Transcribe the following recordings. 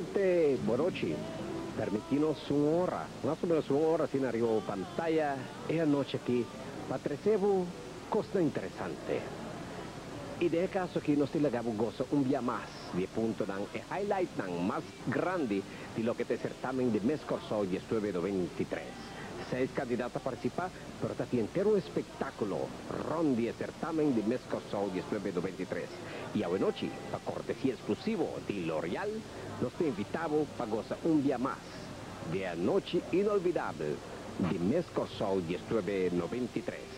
Presidente Borochi, permitinos una hora, más o menos una hora sin arriba pantalla, esta noche aquí, patrecebo cosa interesante. Y de caso que nos legamos gozo un día más de punto dan el highlight dan más grande de lo que te certamen de mes corso y estuve 23. Seis candidatos a participar, pero también entero espectáculo, rondi de certamen de mes corso y estuve 23. Y a noche, para cortesía exclusivo de L'Oreal, los invitamos para gozar un día más de la noche inolvidable de Mesco Soul 1993.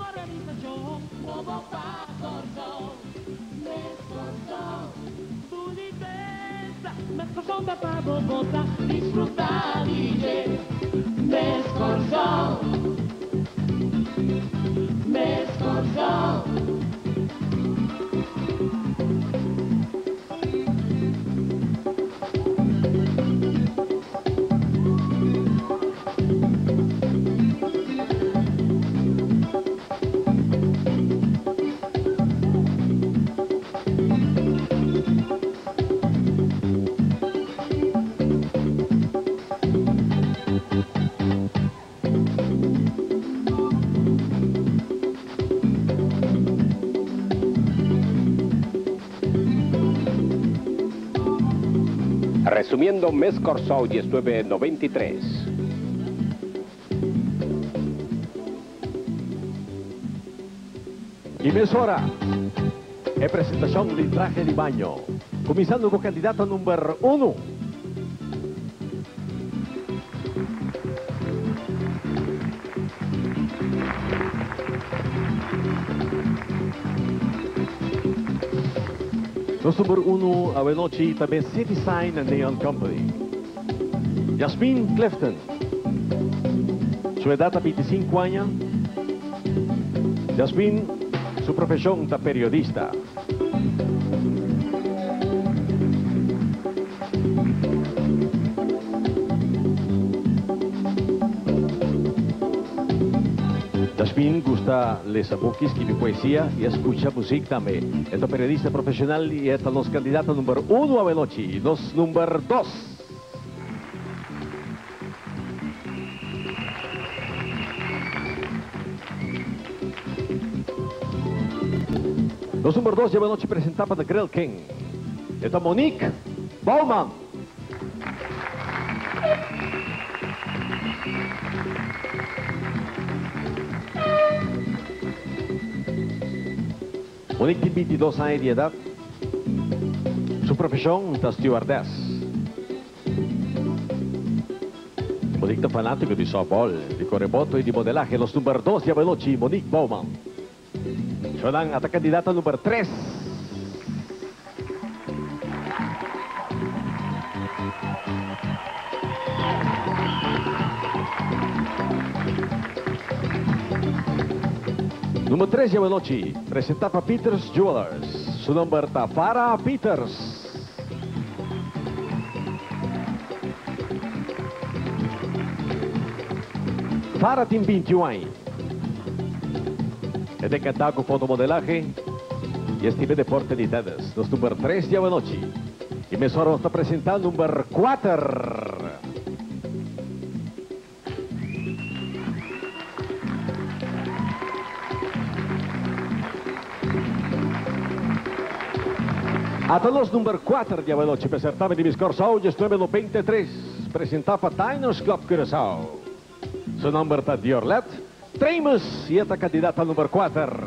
Margarita Jo, vou voltar Corzão, meu Corzão. Boniteza, me Corzão da pra voltar, disfrutar e me Corzão, me Corzão. Resumiendo, mes corso y estuve 93. Emisora e presentación del traje de baño. Comenzando con candidato número uno. Então, los número uno Avenochi, também City Sign and Neon Company. Jasmine Clefton, sua edad a 25 anos. Jasmine, sua profissão de periodista. Yasmin gusta les aboquis y poesía y escucha música también. Es periodista profesional y es los candidatos número uno a Veloci, los número dos. Los número dos de Veloci presentaba de Grell King. Esta Monique Bauman. Tiene 22 años de edad. Su profesión es stewardess. Monique es fanático de softball, de correboto y de modelaje. Los número 2 de Veloci, Monique Bauman. Suenan a candidata número 3. Número 3 ya noche, presentaba Peters Jewelers. Su nombre está Farah Peters. Farah tem 21 anos. É decantado com fotomodelaje e estive de oportunidades. Nos número 3 de noche. E me só está apresentando o número 4. Até los número 4 de noite, para certame de Miss Corsau, estuve no 23, apresentava Diners Club Curaçao. Seu número está Diorlet, Tremos, e esta candidata número 4.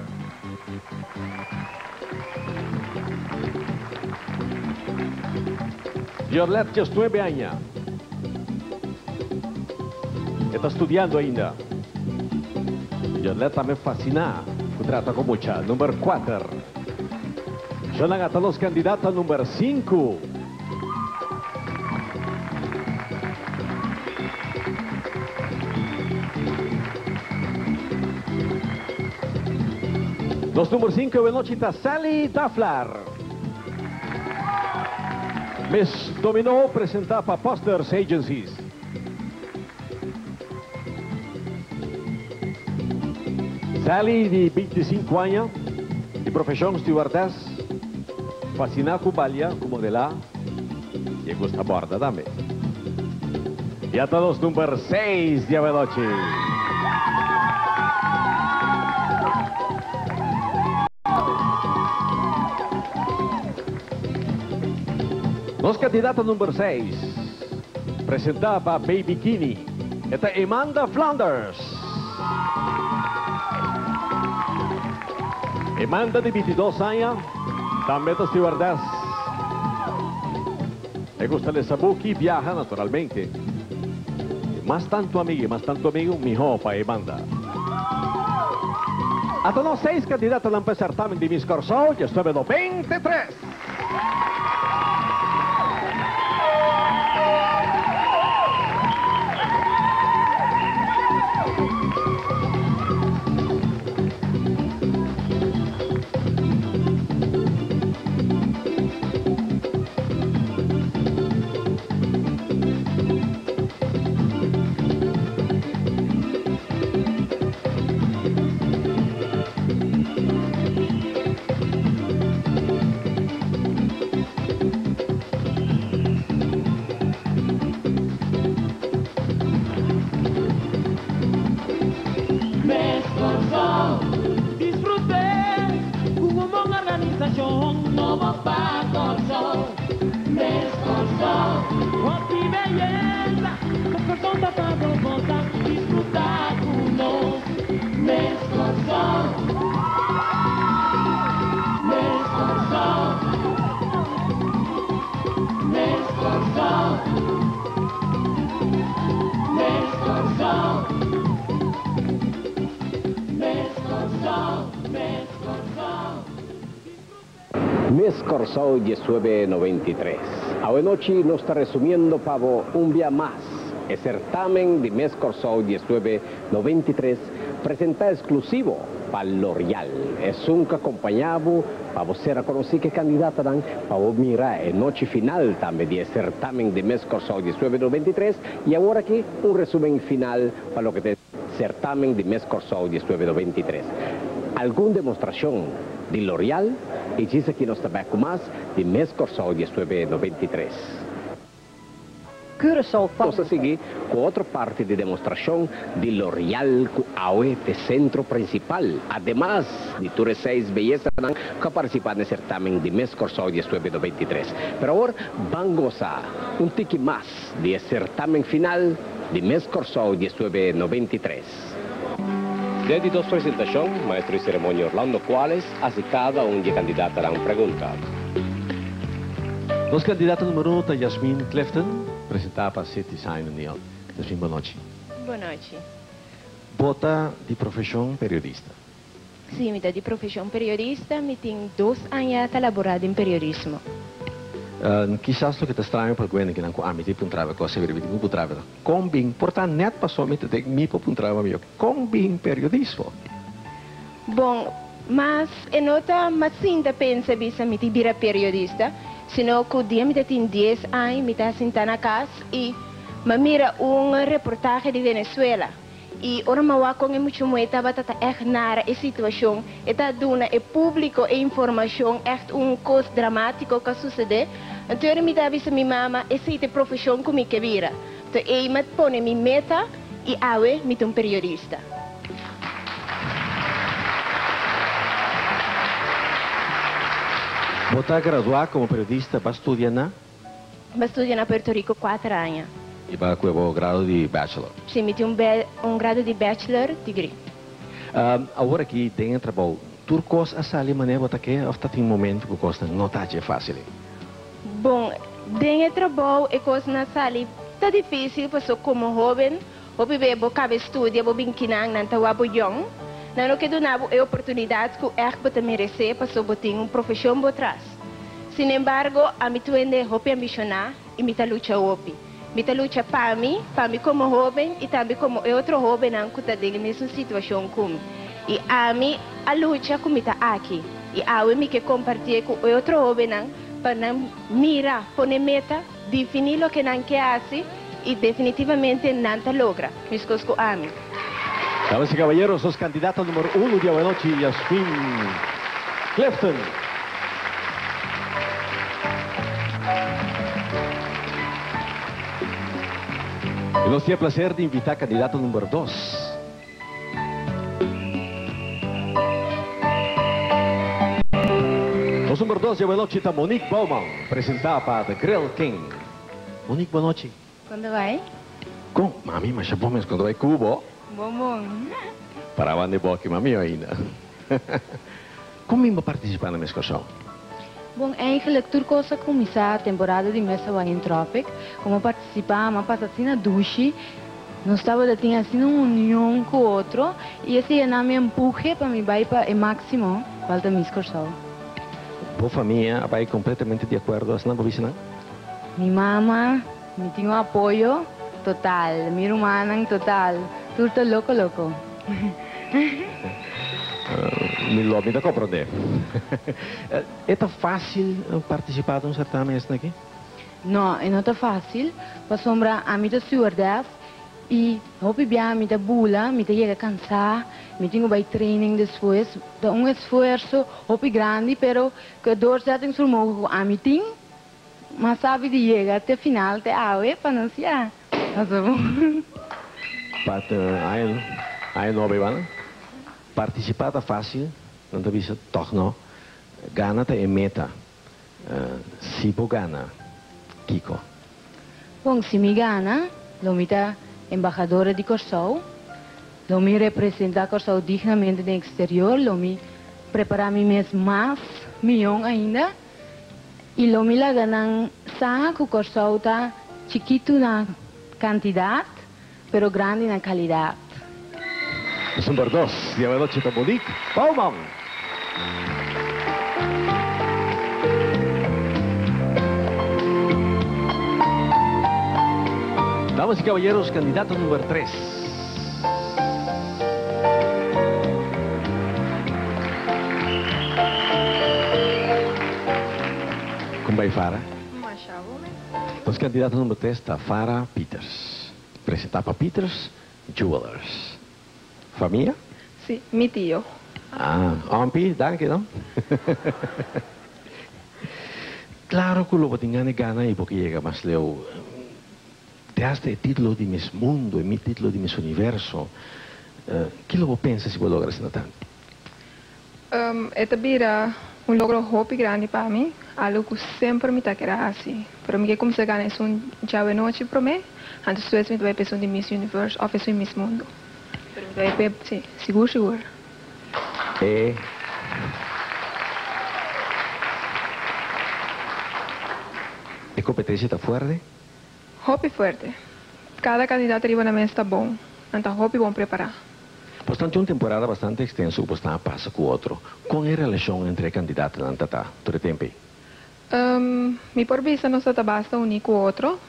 Diorlet já estuve anos. Está estudando ainda. Diorlet também fascina, trata com mucha. Número 4. Son hasta los candidatos número 5. Los número 5 Venochita Sally Daflar. Miss Dominó presenta para Posters Agencies. Sally, de 25 años, de profesión stewardess, fascina com balha, com modelar e gusta borda também. E a todos número 6 de Avelote. Nos candidato número 6 apresentava Baby Kini. Esta é Amanda Flanders. Amanda de 22 anos também da stewardess. Me gusta el sabuki, viaja naturalmente. Más tanto amigo, más tanto amigo, mi roupa e banda. Los seis candidatos al certamen de Miss Corsol, ya estuve no 23. Miss Corsau 1993. Hoy nos está resumiendo para un día más. El certamen de Miss Corsau 1993 presenta exclusivo para L'Oreal. Es un que acompañado para você reconocer que candidata dan para mirar a noche final también del certamen de Miss Corsau 1993 y ahora aquí un resumen final para lo que es certamen de Miss Corsau 1993. Alguna demostración de L'Oreal y dice que nos más de Miss Corsau 1993. Curaçao Vamos a seguir con otra parte de demostración de L'Oreal de centro principal. Además de todas seis bellezas que participan en el certamen de Miss Corsau 1993. Pero ahora vamos a un tiki más del certamen final de Miss Corsau 1993. Desde dos presentación, maestro de ceremonia Orlando Cuales hace cada un de candidata a una pregunta. Nos candidato número 1 está Yasmin Clifton, apresentada para City Design União. Yasmin, boa noite. Boa noite. Bota de profissão periodista. Sim, me dá de profissão periodista, me tem dois anos elaborado em periodismo. Eh, uh, kisas kita strange pa gwen ginan ko amiti pun trava ko severi vidi pun trava. Kombin portan net pa somit de mi po pun trava mio. Kombin periodismo. Bom, mas enota masinta pensa bisa miti bira periodista, sino ko dia mita tin 10 ai mita sintana e i mamira un reportaje de Venezuela. e ora mawa kong mucho moeta batata echt nare e situação eta duna e público e informação echt um caso dramático que sucede então eu me dá bisa mi mama essa é profissão como que vira. Então eu me pone mi meta e awe me um periodista. Você graduar como periodista, vai estudar na? Mas estudio na Puerto Rico quatro anos. E vai com o grado de bachelor. Sim, me um, be- um grado de bachelor degree. Um, agora aqui dentro trabalho, turcos a sali mané bota que of tá tem momento que costa não tá de fácil. Bom, dentro trabalho é coisa na sala tá difícil, porque como jovem, o bebê bo cabe estudia, bo binkinang nan tawa bo young. Na no que do nabo é oportunidade que é que merecer, porque bo tem um profissão bo trás. Sin embargo, a mi tuende hopi ambicionar e mi lucha hopi. Mi lucha para mim, para mim como jovem e também como outro jovem não que tá dele mesma situação como. E a mim a lucha como tá aqui. E a eu me que compartilhar com outro jovem não mirar, poner meta, definir o que não quer fazer e definitivamente te logra. Mis cosas com a. Damas y caballeros, los candidatos número uno de Noche, Yasmin Clifton. Y nos tiene placer de invitar candidato número dos. Número dos de Noche está Monique Bauman, presentada para The Grill King. Monique, boa noite. Quando vai? Com, mami, mas já vamos quando vai cubo. Bom, bom. Paravam de boca, mami, ainda. Como participar na minha excursão? Bom, eigenlijk turcosa começar a temporada de Mesa Wine Tropic, como participar, mas passar assim na douche, não estava de ter assim uma união com o outro, e esse é me empurre para me vai para o máximo, falta minha excursão. Boa família, vai completamente de acordo, assim não vou não? Minha mama me tinha um apoio total, minha irmã total, tudo louco, louco. Uh, me lobe da compreender. é tão fácil participar de um certame este aqui? Não, é não tá fácil, para sombra a mim da stewardess, e hopi bia mi da bula, mi da chega a cansar, misschien bij training dus voor um esforço, ongesforço op grande, pero que dor já doorzettingsvermogen aan mijn team. Mas sabe de chegar até final, até a UE, para não se é, mas há. Pat, ai, ai, não, Bebana. Participar da fácil, não te eh, bisa, toch não. Gana é meta. Uh, si gana, Kiko. Bom, se me gana, lomita embajadora de Kosovo. Lo mi representa Corsou dignamente no exterior, lo mi prepara mi mes mais milhão ainda, e lo mi la ganan sa que Corsou tá chiquito na quantidade, pero grande na qualidade. Los número dos, está Monique Bauman. Damas y caballeros, candidato número 3. Como vai Fara? Os candidatos número 3 está Fara Peters. Presentar para Peters Jewelers. Família? Sí, mi tío. Ah, Ampi, danke, não? claro que lo tinha gana e porque chega mas leu te has de título de mis mundo e mi título de mis universo uh, que lo pensa se vou lograr tanto Um, vira un logro hobby grande para mí, algo que siempre me está querendo así. Pero me que como se gana es un llave noche para mí, antes es me voy pensando en Miss Universe, o en Miss Mundo. Pero me voy a sí, seguro, seguro. é a competência está forte Hobby fuerte. Cada candidato arriba na mesa está bom. Então, hobby bom preparar. Postante uma temporada bastante extensa, postando a passo com outro. Qual é a relação entre candidato e Antatá? Todo tempo? Um, Me por vista não está basta um com outro.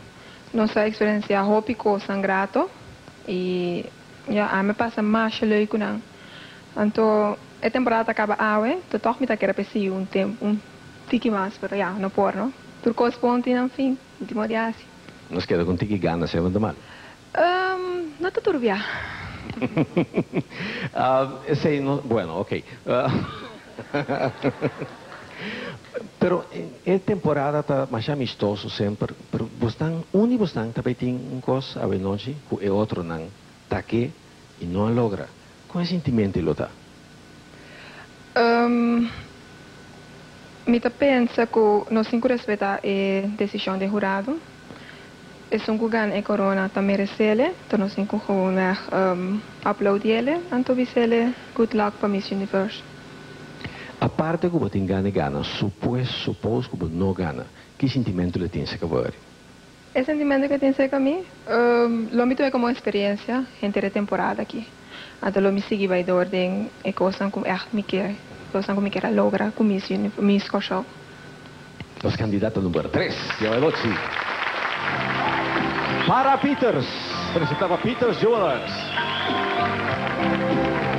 Não está experiência rópico sangrato. E já a me passa mais leico não. Então, a temporada acaba awe, tu toch me tá quer um tempo, um tiki mais para já, não por, não? Tu corresponde, enfim, de modiasi. Nós queda com tiki gana, se é muito mal. Um, não está turbiar. Ah, sí, no, bueno, ok. Ah, pero en temporada está mais amistoso sempre, pero bostan um e bostan também tem um cos a noite é outro não tá aqui e não logra. Qual é sentimento ele tá? Um, me pensa nós temos que respeitar a decisão do jurado. Um que ganha a corona tá merecele, então nós temos que um, aplaudir-lhe, então dizer good luck para Miss Universe. A parte que você engana e gana, supôs que você não gana, que sentimento ele tem que ver? O sentimento que tem com mim, um, lo me como experiência entre a temporada aqui. Então, lo me segui vai de ordem e coisas que echt me quer, coisas que me quer logra com mis, mis show. Los candidatos número 3, Veloci. para Peters. Solicitava Peters Jewelers.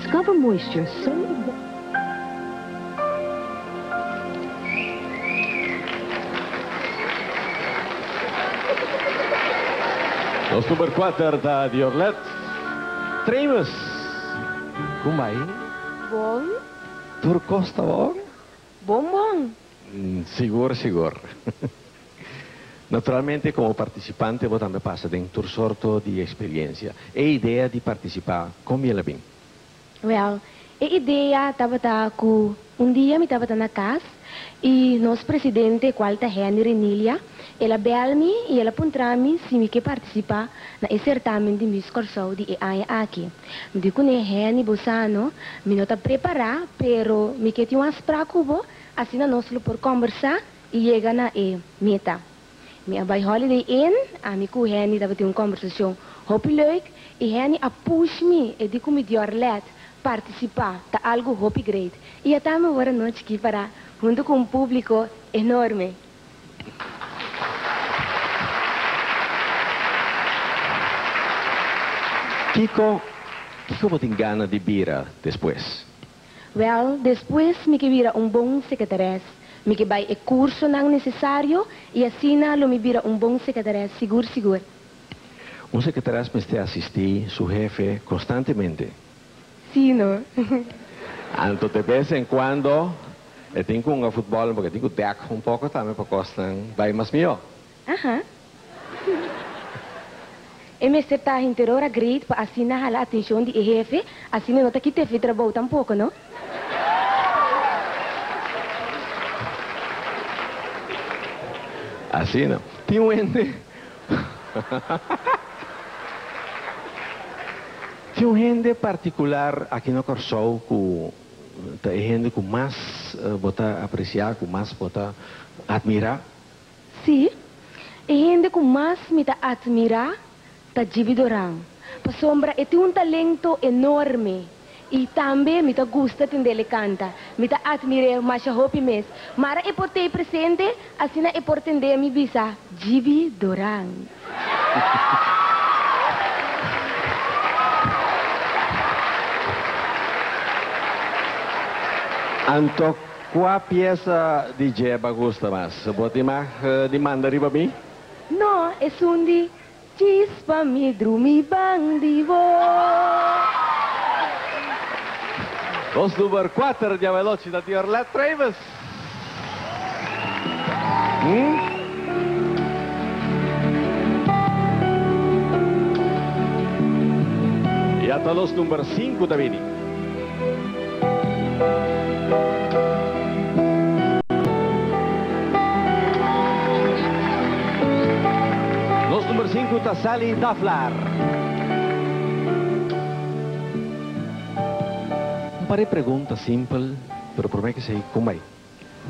Discover moisture so Nosso número 4 da Diorlet. Como aí? Bom. Turcosta bom. Bom Bombom. Sigur, sigur. Naturalmente, como participante, você também passa dentro um sorto de experiência. E a ideia de participar, como ela bem? Well, a ideia estava tá com um dia me estava na casa e nosso presidente, qual tá Henry Nilia, ela bel-me e ela puntra-me se me quer participar na certamen de Miss Corso de EAIA aqui. Me digo ne Henry Bosano, me não tá preparar, pero me quer ter umas pracubo, assim nós por conversar e chega na e meta. meer bij Holiday in. a ik koe hen niet dat we conversação conversation. Hoop je leuk. Ik hen a push me. En die kom ik let participar de algo hoop great. E até uma boa noite aqui para, junto com um público enorme. Kiko, Kiko engana de Bira depois. Well, depois me que vira um bom secretário vai o curso não necessário e lo me vira um bom secretário, seguro, seguro. Um secretário me está assistir, seu jefe, constantemente. Sim, não? Anto de vez em quando, eu tenho um futebol, porque tenho teatro um pouco também, para costar, vai mais melhor. Aham. E me está interora great para assim na hala atenção de jefe, assim não tá que te fi trabalho tampouco, não? Assim não. Tem um ente. Tem um ente particular aqui no Corsol que é gente que mais uh, bota apreciar, que mais bota admirar. Sim. E gente que mais me admirar, tá Dorang. Pa sombra, e tem um talento enorme. e tambe mi ta gusta tindele canta, mi ta admire a hopi mes, mara e por te presente, asina e por tende mi bisa, Jibi Dorang. Antok qua pieza di Jeba gusta mas, buat imah uh, di eh, mandari babi? No, esundi, chispa mi drumi bang divo. Os número 4 de Veloci da Diorlet Travis. Hum? E até os número 5 da Vini. Los número 5 da Sally Daflar. Um par de perguntas simples, pero por mim que sei como é.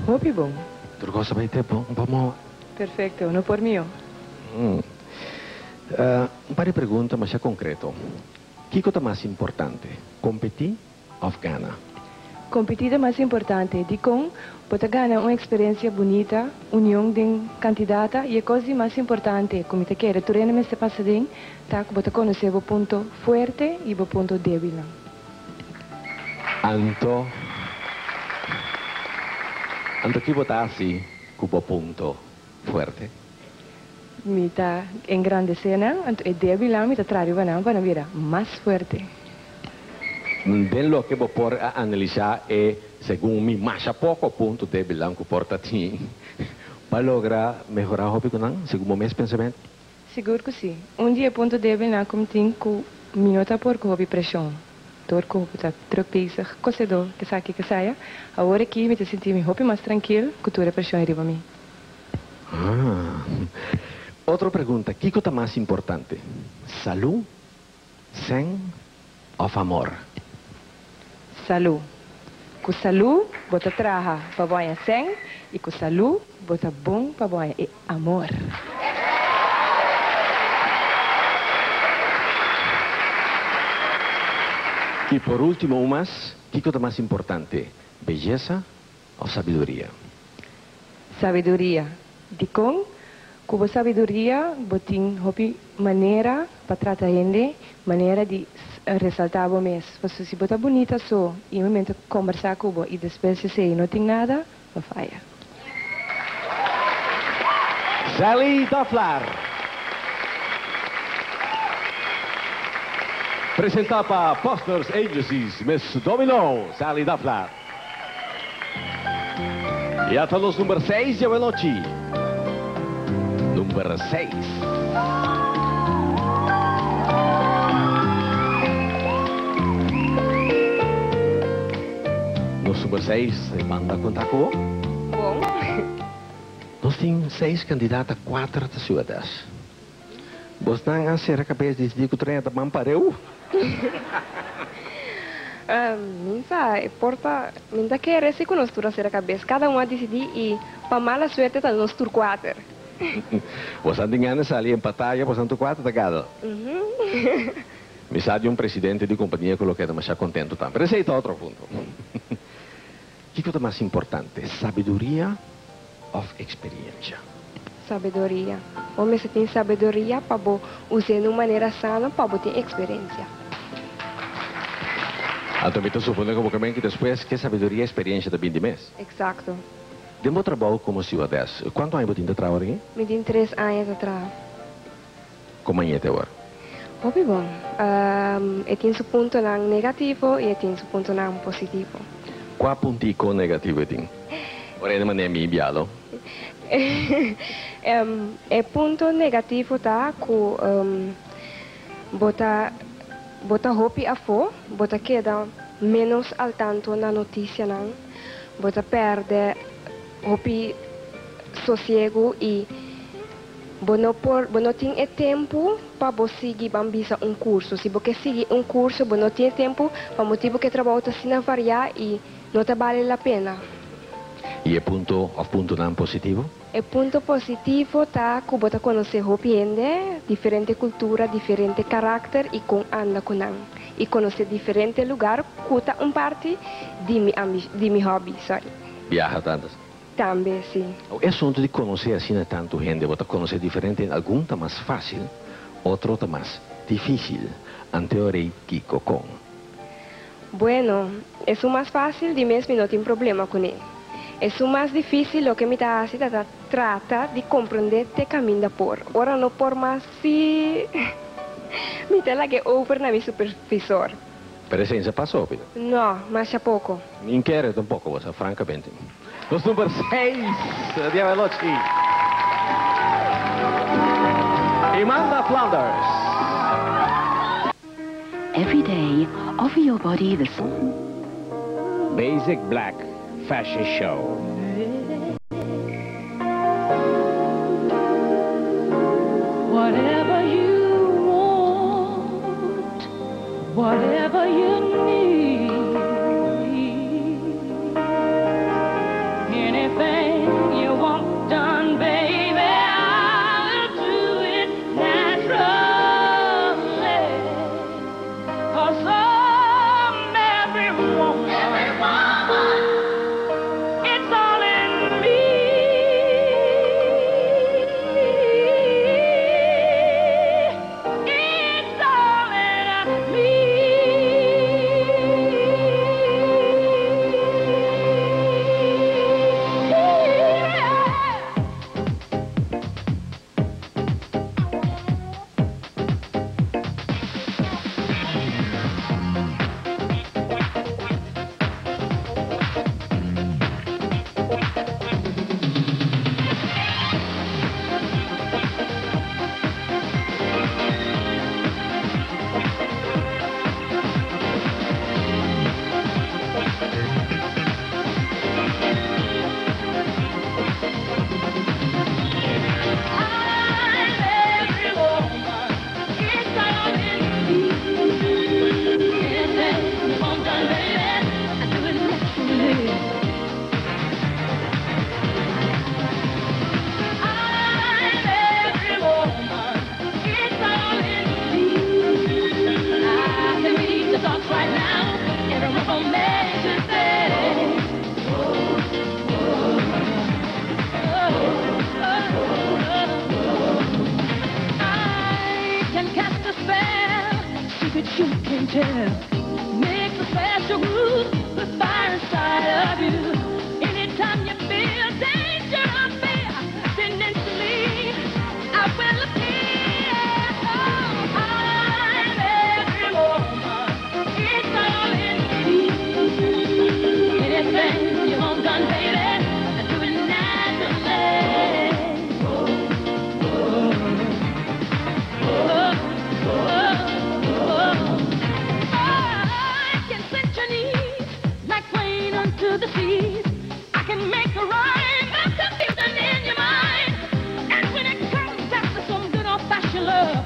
Hopi bom. Tu gosta bem tempo? Vamos. Perfecto, no por mí. Hum. Uh, um par de perguntas, mas é concreto. O que é mais importante? Competir ou ganhar? Competida mais importante, de com pode ganhar uma experiência bonita, união de candidata e a coisa mais importante, como te quer, tu me se passa bem, tá, pode conhecer o ponto forte e o ponto débil. Anto Ando que botar así, cubo punto fuerte. Mi está engrandecendo, entonces es débil, mi está trario, para para mira, más fuerte. Ben lo que vou por a analisar é, según mi mais pouco ponto de bilan que porta ti, para lograr melhorar o hobby segundo o meu pensamento. Seguro que sim. Um dia ponto débil, não como tem que minuta por que houve Dor que houve tá tropeça, cocedor, que sabe que saia. Agora aqui me te senti me hobby mais tranquilo, que toda a pressão arriba mim. Ah. Outra pergunta, que coisa mais importante? Saúde, sem ou amor? Salu. Com salu, bota traha para banha sem, e com salu, bota bom para banha e amor. E por último, o mais importante, beleza ou importante? Sabedoria. o com, com a sabedoria, sabiduría, botín, uma maneira, patrata ende, maneira de ressaltar o mês. Você se botar bonita só e no momento conversar com você, e depois se não tem nada, não falha. Sally Toffler. Apresentar para Posters Agencies, Miss Domino, Sally Duffler. E até nos número 6 de noite. Número 6. Nos número 6, manda contar com Bom, Nós temos seis candidatas, quatro pessoas. Você não a ser capaz de decidir que o trem é da Mampareu? Minta, porta, minta que rece com nós tudo a cabeça. Cada um a decidir e para mala suerte tá nós tur quatro. Você não tem ganas ali em você não tem quatro da gado. Me sabe um presidente de companhia que eu quero mais contento também. Mas esse é outro ponto. que coisa mais importante? Sabedoria ou experiência? Sabedoria. Homem se tem sabedoria para usar de maneira sana para ter experiência. Me estou supondo como que depois que sabedoria e experiência também de mês. Exato. De meu trabalho como stewardess, quanto tempo você trabalha? Me tem três anos atrás. Como é até agora? Hobby bom. Um, e tem seu ponto não negativo e tem seu ponto não positivo. Qual pontico negativo tem? Ora, maneira me enviado. um, e ponto negativo tá que um, bota bota hopi a fo, bota queda menos al tanto na notícia não, bota perde hopi sossego e Bono por bono tem é tempo para você seguir bambisa um curso. Se você seguir um curso, bono tem tempo para motivo que trabalho está sendo variar e não te vale a pena. E é ponto, ou ponto não positivo? O ponto positivo tá que você conhecer gente, diferente cultura, diferente caráter e com anda com não. E conhecer diferente lugar, cuta um parte de mi, de mi hobby, sorry. Viaja tantas. Também, sim. O assunto de conhecer assim é tanto gente, você conhecer diferente, algum está mais fácil, outro está mais difícil. Anteorei Kiko. Bueno, o mais fácil de mesmo e não tem problema com ele. O mais difícil o que me assim, tá, trata de compreender te caminho por. Ora não por mais se me dá que over na meu supervisor. Presença passou, Pedro. Não, mas é pouco. Nem quero tampouco, você, francamente. Nos número 6, dia veloci. Amanda Flanders. Every day, offer your body the Basic Black Fashion Show. Whatever you want, whatever you need, your love.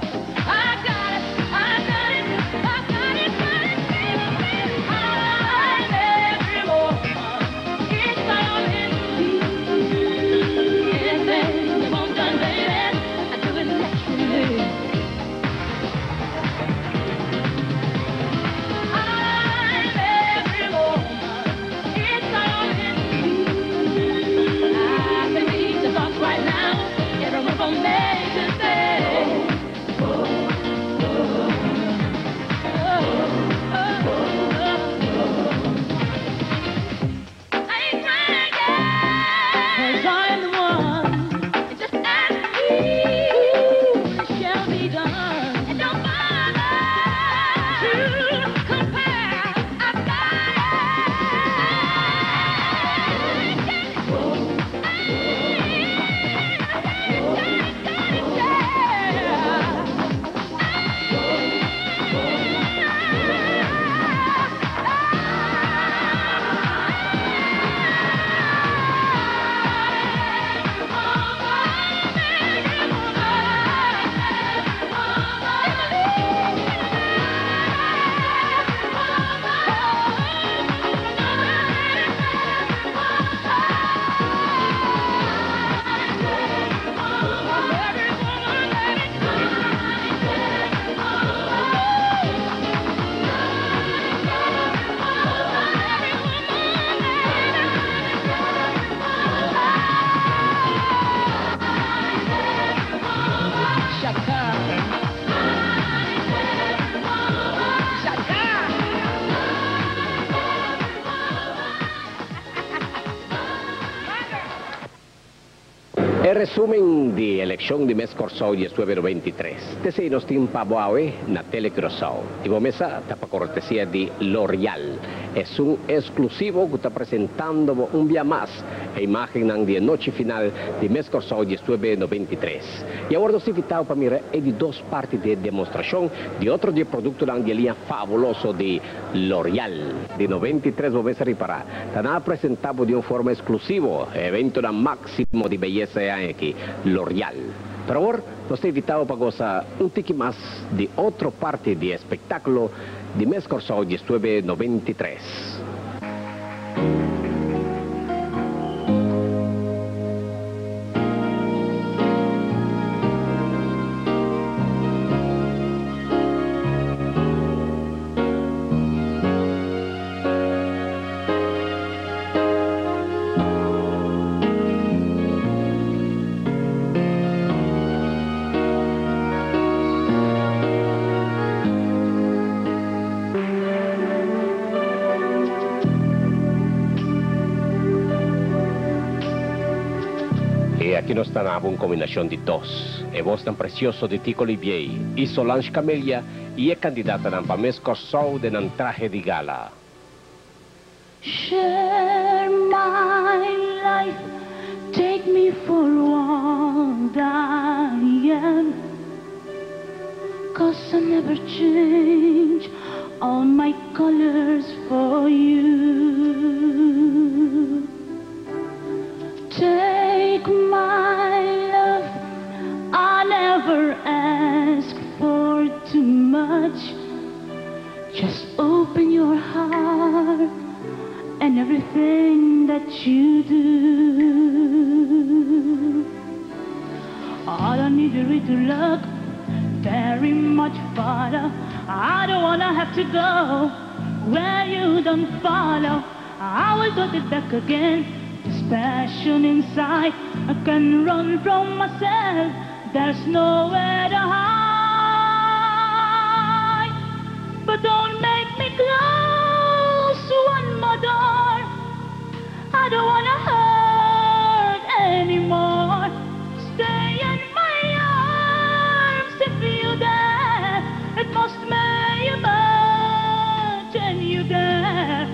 Resumen de elección de mes Corsau y estuve 23. Desde nos tiempo Pabuawe, na tele Corsau. Y mesa tapa cortesía de L'Oreal. Es un exclusivo que está presentando un día más la imagen ng de noche final de mes Corsau y estuve 93. Y ahora nos invitado para mirar de dos partes de demostración de otro de producto de línea fabuloso de L'Oreal. De 93 vamos a reparar. Está presentado de una forma exclusiva, evento na máximo de belleza aquí, L'Oreal. Pero ahora nos invitado para gozar un tiki más de otra parte de espectáculo Dimeskor oggi gestue 93. E aqui nós está uma combinação de dos. É voz tão precioso de Tico Olivier e Solange Camelia e é candidata na Pames Corsol de nan traje de gala. Share my life, take me for what I am. Cause I never change all my colors for you. Take my love, I never ask for too much. Just open your heart and everything that you do. I don't need you to look very much farther. I don't wanna have to go where you don't follow. I will it back again. This passion inside, I can run from myself. There's nowhere to hide. But don't make me close one more door. I don't wanna hurt anymore. Stay in my arms if you dare. It must be much and you dare.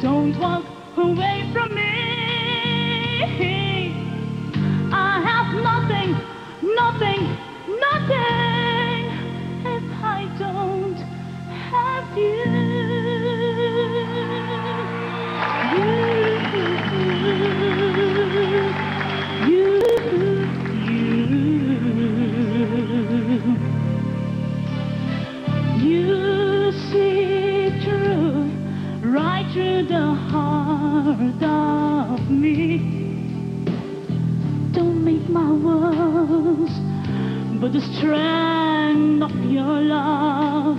Don't walk away from me. But the strength of your love.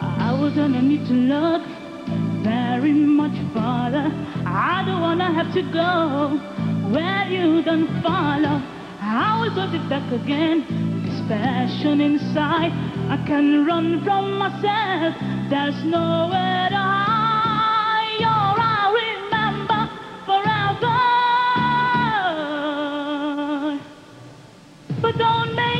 I was gonna need to look very much farther. I don't wanna have to go where you don't follow. I will put it back again. This passion inside, I can run from myself. There's nowhere to hide. You're don't make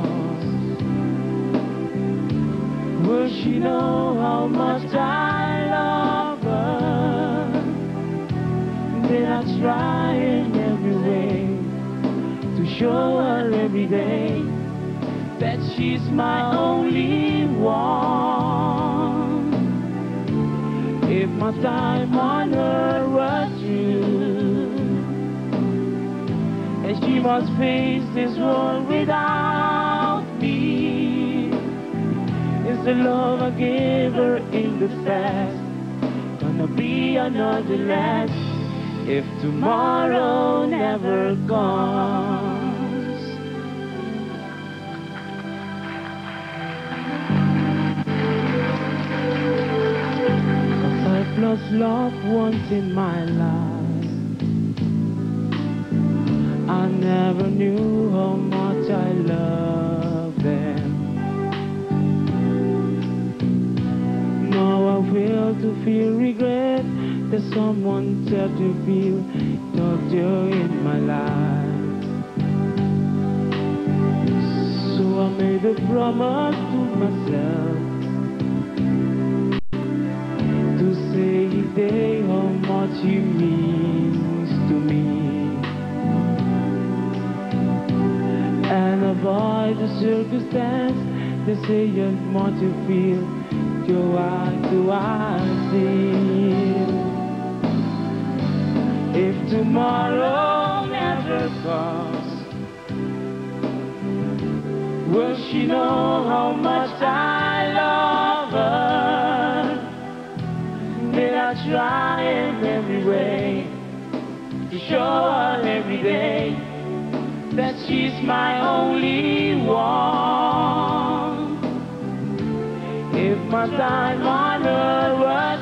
will she know how much I love her? Then I try in every way to show her every day that she's my only one. If my time on her was true, and she must face this world without the love I gave her in the past gonna be another last? if tomorrow never comes. Cause I've lost loved ones in my life. I never knew how much feel regret that someone said to feel joy in my life. So I made a promise to myself to say day how much he means to me. And avoid the circumstance they say how much you feel, your eye do I see. If tomorrow never comes, will she know how much I love her? Did I try in every way to show her every day that she's my only one? If my time on earth was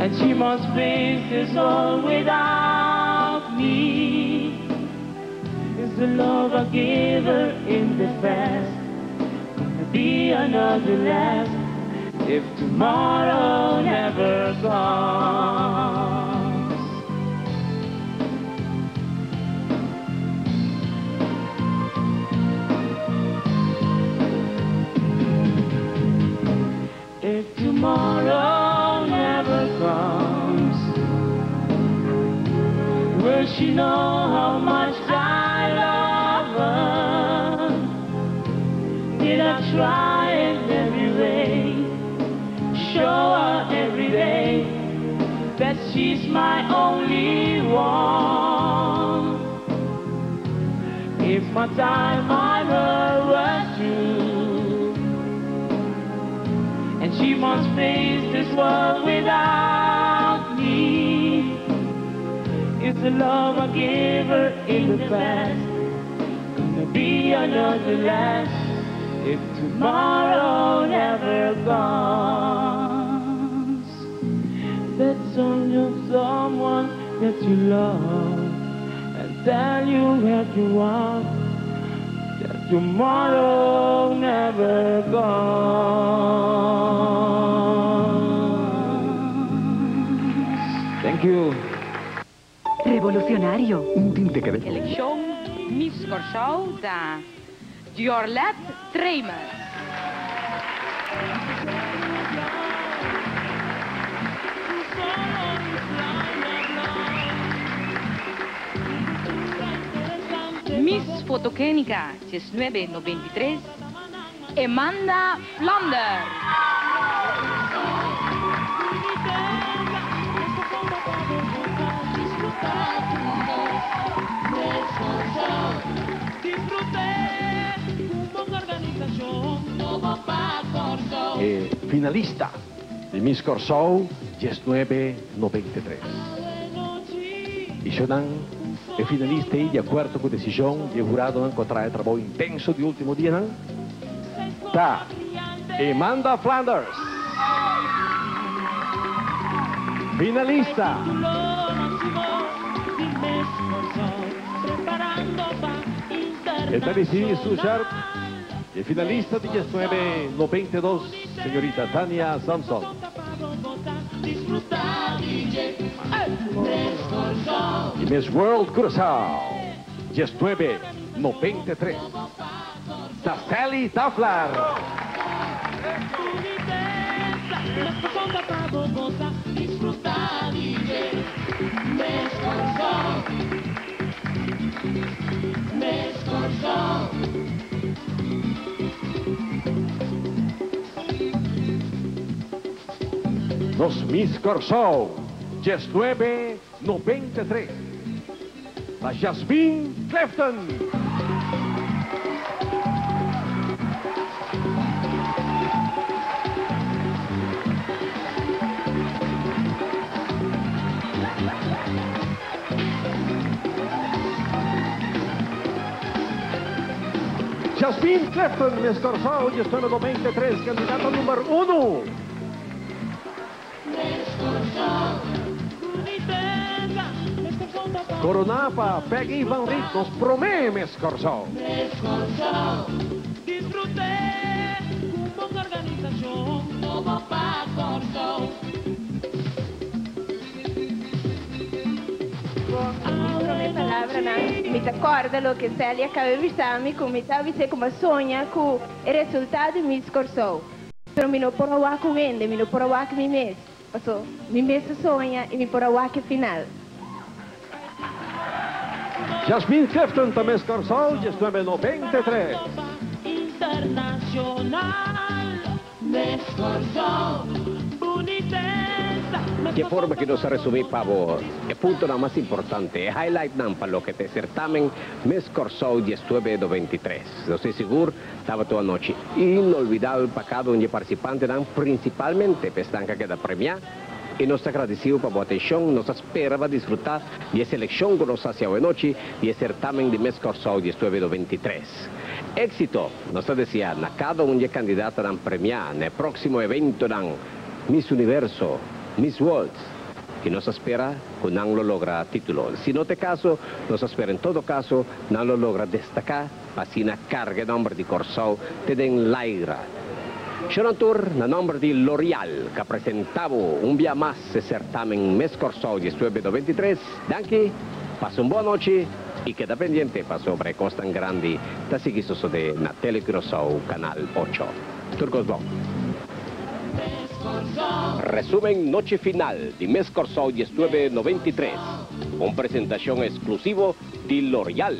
and she must face this all without me, is the love I gave her in the past gonna be another last? if tomorrow never comes. She know how much I love her? Did I try in every way? show her every day that she's my only one. If my time on her was through, and she must face this world without is the love I gave her in the past gonna be another last? if tomorrow never comes. That's on you someone that you love and tell you that you want that tomorrow never comes. Thank you. Revolucionario. Un tinte que Election Miss Corso da Giorlet Treimers. Miss Fotogénica 1993, Amanda Flander. Eh, finalista de Miss Corso 1993. E Shonan é finalista e de acordo com a decisão de jurado não contrai trabalho intenso de último dia tá Amanda Flanders. Finalista. Está decidido sujar el finalista de 1992 señorita Tania Samson y Miss World Curaçao 1993 Sally Taflar Nos Miss Corsau, 1993. La Jasmine Clifton. Jasmine Clifton, Miss Corsau, 1993, candidata número uno. Coronava, Peggy Van Rick nos promè més corsó. Més corsó. Disfrutem un bon organització. No va pa corsó. palabra, né? Mi acorda lo que Célia acabou de estar-me com mi tal vice como sonha com o resultado me escorçou. Pero me não poroá com vende, me não poroá com mim mesmo. Passou. me mestre sonha e me porá o aqui final. Jasmine Clifton também escorçou il 1993. Internacional, me. Que forma que nos resumí, pavo. El punto nada más importante, el highlight nan para lo que te certamen, Miss Corsou y estuve do 23. No estoy seguro, estaba toda noche. Inolvidable para cada un participante, nan, principalmente pestanca que da premiar. Y nos agradecido por su atención, nos esperaba disfrutar de esa elección que nos hace hoy noche y el certamen de Miss Corsou y estuve do 23. Éxito, nos decía, na cada un candidato dan premiar en el próximo evento dan Miss Universo, Miss World, que nos espera que no lo logra título. Si no te caso, nos espera en todo caso, no lo logra destacar, así na carga nombre de Corsau, te den laira. Sharon Tour, na nombre de L'Oreal, que presentaba un día más ese certamen Mes Corsau y estuve 23. Danke, pasa una buena noche y queda pendiente para sobre Costa Grande, te sigues de na Tele Corsau, Canal 8. Turcos Bon. Resumen noche final de Mes Corsau y estuve 93. Una presentación exclusivo de L'Oreal.